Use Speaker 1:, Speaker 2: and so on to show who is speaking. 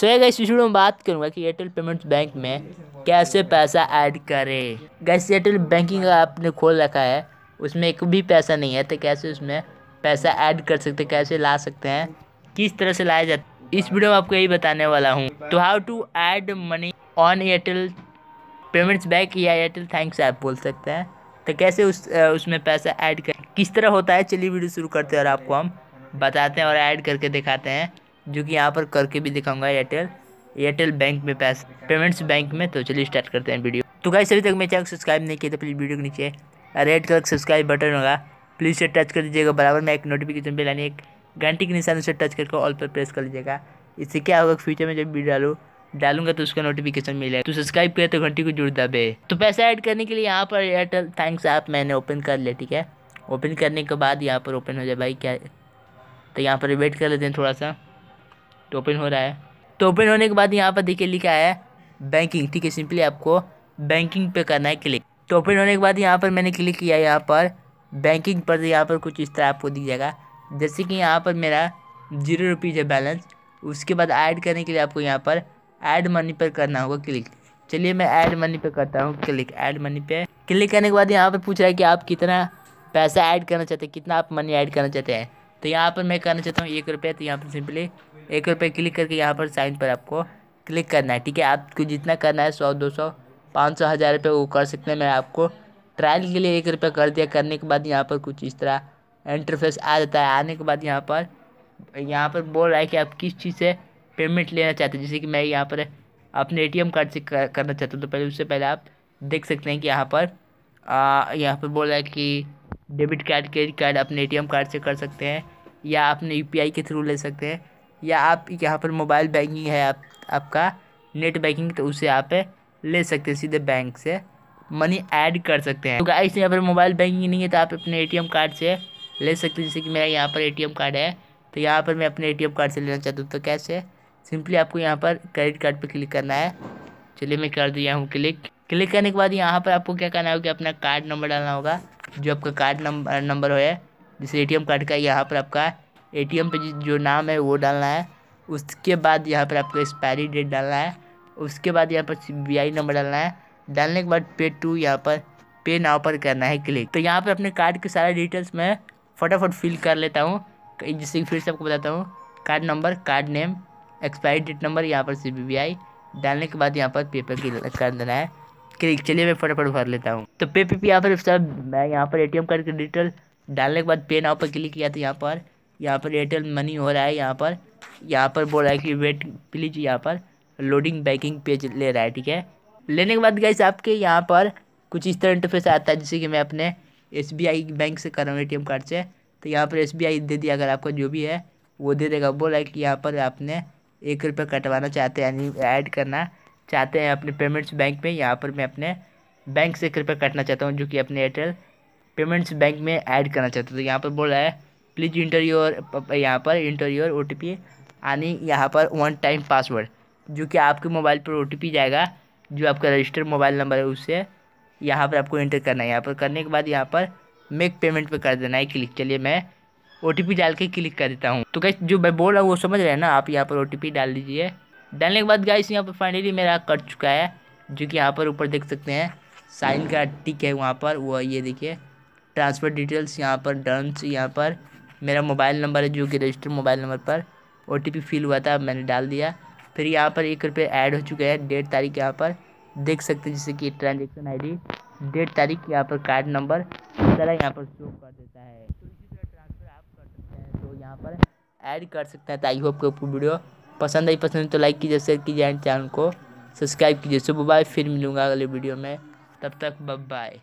Speaker 1: सो so, इस video में बात करूँगा कि एयरटेल पेमेंट्स बैंक में कैसे पैसा ऐड करें। गैस एयरटेल बैंकिंग आपने खोल रखा है उसमें एक भी पैसा नहीं है तो कैसे उसमें पैसा ऐड कर सकते कैसे ला सकते हैं किस तरह से लाया जाता इस वीडियो में आपको यही बताने वाला हूँ। तो how to add money on Airtel Payments Bank या एयरटेल थैंक्स ऐप बोल सकते हैं। तो कैसे उस उसमें पैसा ऐड कर किस तरह होता है चलिए वीडियो शुरू करते हैं और आपको हम बताते हैं और ऐड करके दिखाते हैं। जो कि यहाँ पर करके भी दिखाऊँगा एयरटेल एयरटेल बैंक में पैसा पेमेंट्स बैंक में। तो चलिए स्टार्ट करते हैं वीडियो तो गाइस अभी तक मेरे चैनल सब्सक्राइब नहीं किया तो प्लीज़ वीडियो के नीचे रेड कलर का सब्सक्राइब बटन होगा। प्लीज़ से टच कर दीजिएगा, बराबर में एक नोटिफिकेशन बिल यानी एक घंटे के निशान से टच करके ऑल पर प्रेस कर लीजिएगा इससे क्या होगा फ्यूचर में जब वीडियो डालूँ, डालूँगा तो उसका नोटिफिकेशन मिलेगा तो सब्सक्राइब करे तो घंटी को जुड़ दबे तो पैसा ऐड करने के लिए यहाँ पर एयरटेल थैंक्स ऐप मैंने ओपन कर लिया, ठीक है? ओपन करने के बाद यहाँ पर ओपन हो जाए भाई, क्या? तो यहाँ पर वेट कर लेते हैं थोड़ा सा। तो ओपन हो रहा है। तो ओपन होने के बाद यहाँ पर देखिए लिखा है बैंकिंग ठीक है? सिंपली आपको बैंकिंग पे करना है क्लिक तो ओपन होने के बाद यहाँ पर मैंने क्लिक किया यहाँ पर बैंकिंग पर यहाँ पर कुछ इस तरह आपको दिख जाएगा। जैसे कि यहाँ पर मेरा ज़ीरो रुपीज़ है बैलेंस उसके बाद ऐड करने के लिए आपको यहाँ पर ऐड मनी पर करना होगा क्लिक चलिए मैं ऐड मनी पे करता हूँ क्लिक ऐड मनी पे। क्लिक करने के बाद यहाँ पर पूछ रहा है कि आप कितना पैसा ऐड करना चाहते हैं, कितना आप मनी ऐड करना चाहते हैं। तो यहाँ पर मैं करना चाहता हूँ एक रुपये तो यहाँ पर सिंपली एक रुपये क्लिक करके यहाँ पर साइन पर आपको क्लिक करना है, ठीक है? आपको जितना करना है, सौ, दो सौ, पाँच सौ, हज़ार रुपये वो कर सकते हैं। मैं आपको ट्रायल के लिए एक रुपये कर दिया। करने के बाद यहाँ पर कुछ इस तरह इंटरफेस आ जाता है। आने के बाद यहाँ पर यहाँ पर बोल रहा है कि आप किस चीज़ से पेमेंट लेना चाहते हैं? जैसे कि मैं यहाँ पर अपने एटीएम कार्ड से करना चाहता हूँ तो पहले उससे पहले आप देख सकते हैं कि यहाँ पर यहाँ पर बोल रहा है कि डेबिट कार्ड, क्रेडिट कार्ड अपने एटीएम कार्ड से कर सकते हैं, या अपने यू के थ्रू ले सकते हैं, या आप यहाँ पर मोबाइल बैंकिंग है आप, आपका नेट बैंकिंग तो उसे आप ले सकते हैं, सीधे बैंक से मनी ऐड कर सकते हैं। तो गाइस यहाँ पर मोबाइल बैंकिंग नहीं है तो आप अपने एटीएम कार्ड से ले सकते हैं, जैसे कि मेरा यहाँ पर एटीएम कार्ड है तो यहाँ पर मैं अपने एटीएम कार्ड से लेना चाहता हूँ तो कैसे? सिंपली आपको यहाँ पर क्रेडिट कार्ड पर क्लिक करना है। चलिए मैं कर दिया हूँ क्लिक। क्लिक करने के बाद यहाँ पर आपको क्या करना होगा, अपना कार्ड नंबर डालना होगा। जो आपका कार्ड नंबर नंबर है, जैसे एटीएम कार्ड का यहाँ पर आपका एटीएम पे जो नाम है वो डालना है। उसके बाद यहाँ पर आपको एक्सपायरी डेट डालना है। उसके बाद यहाँ पर सी नंबर डालना है। डालने के बाद पे टू यहाँ पर पे नाव पर करना है क्लिक तो यहाँ पर अपने कार्ड के सारे डिटेल्स मैं फटाफट फिल कर लेता हूँ। जिससे फिर से आपको बताता हूँ। Card number card name expiry date number यहाँ पर सी डालने के बाद यहाँ पर पेपर कर देना है। क्लिक चलिए मैं फटाफट भर लेता हूँ। तो पे पे यहाँ पर सब, मैं यहाँ पर एटीएम कार्ड के डिटेल डालने के बाद पे नाव पर क्लिक किया तो यहाँ पर। यहाँ पर एयरटेल मनी हो रहा है यहाँ पर। यहाँ पर बोल रहा है कि वेट प्लीज़ यहाँ पर लोडिंग बैंकिंग पेज ले रहा है, ठीक है? लेने के बाद गैस आपके यहाँ पर कुछ इस तरह इंटरफेस आता है, जैसे कि मैं अपने एसबीआई बैंक से कर रहा हूँ ए कार्ड से। तो यहाँ पर एसबीआई दे दिया, अगर आपका जो भी है, वो दे देगा। बोला है कि यहाँ पर आपने एक रुपये कटवाना चाहते हैं, यानी ऐड करना। चाहते हैं अपने पेमेंट्स बैंक में, यहाँ पर मैं अपने बैंक से कृपया कटना चाहता हूँ, जो कि अपने एयरटेल पेमेंट्स बैंक में ऐड करना चाहता हूँ। तो यहाँ पर बोल रहा है प्लीज़ इंटर योर यहाँ पर enter your O T P यानी यहाँ पर वन टाइम पासवर्ड जो कि आपके मोबाइल पर ओ टी पी जाएगा, जो आपका रजिस्टर्ड मोबाइल नंबर है, उससे यहाँ पर आपको इंटर करना है। यहाँ पर करने के बाद यहाँ पर मेक पेमेंट पे कर देना है क्लिक चलिए मैं ओ टी डाल के क्लिक कर देता हूँ। तो कैसे जो मैं बोल रहा हूँ, वो समझ रहे हैं ना? आप यहाँ पर ओटीपी डाल दीजिए। डालने के बाद गाइस यहाँ पर फाइनली मेरा कट चुका है, जो कि यहाँ पर ऊपर देख सकते हैं। साइन का टिक है वहाँ पर, वो ये देखिए। ट्रांसफ़र डिटेल्स यहाँ पर डन यहाँ पर। मेरा मोबाइल नंबर है, जो कि रजिस्टर्ड मोबाइल नंबर पर। ओ फिल हुआ था मैंने डाल दिया। फिर यहाँ पर एक रुपये ऐड हो चुके हैं, डेट तारीख यहाँ पर। देख सकते हैं, जैसे कि ट्रांजेक्शन आई डेट तारीख यहाँ पर कार्ड नंबर तरह यहाँ पर शो कर देता है। तो इसी तरह ट्रांसफ़र आप कर सकते हैं। तो यहाँ पर ऐड कर सकते हैं तो आई होप कि वीडियो पसंद आई, पसंद तो लाइक कीजिए शेयर कीजिए एंड चैनल को सब्सक्राइब कीजिए। सुबह बाय फिर मिलूँगा अगले वीडियो में। तब तक बाय